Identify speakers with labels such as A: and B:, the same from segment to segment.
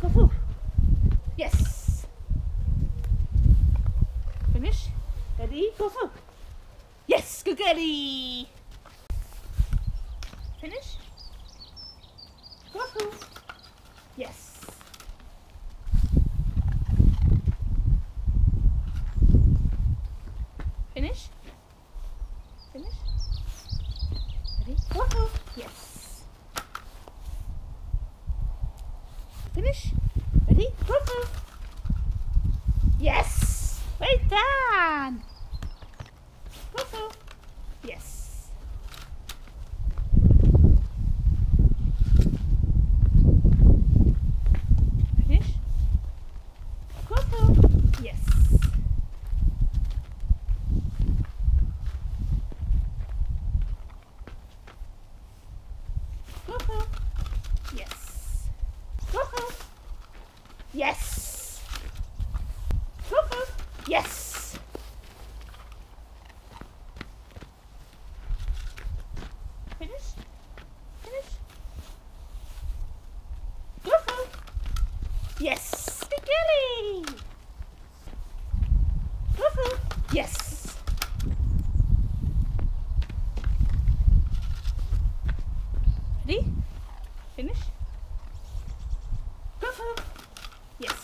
A: go through. Yes. Finish. Ready, go through. Yes, good girlie. Finish. Go through. Yes. Finish. Finish. Ready? Go through. Finish. Ready? Yes. Yes. Yes. Finish. Finish. Yes. Yes. Ready? Finish. Go through. Yes.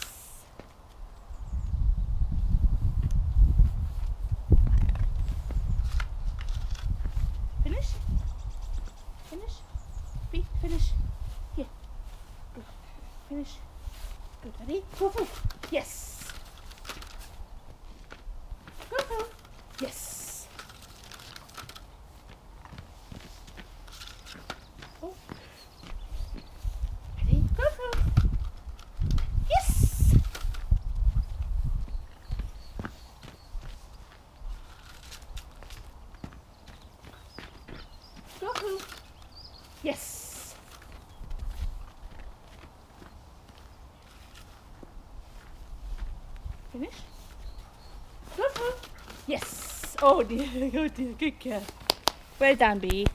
A: Finish. Finish. Bea. Finish. Here. Good. Finish. Good. Ready? Go through. Yes. Go. Yes. Oh. Ready? Yes. Yes. Finish. Yes. Oh dear. Oh dear. Good girl. Well done, Bea.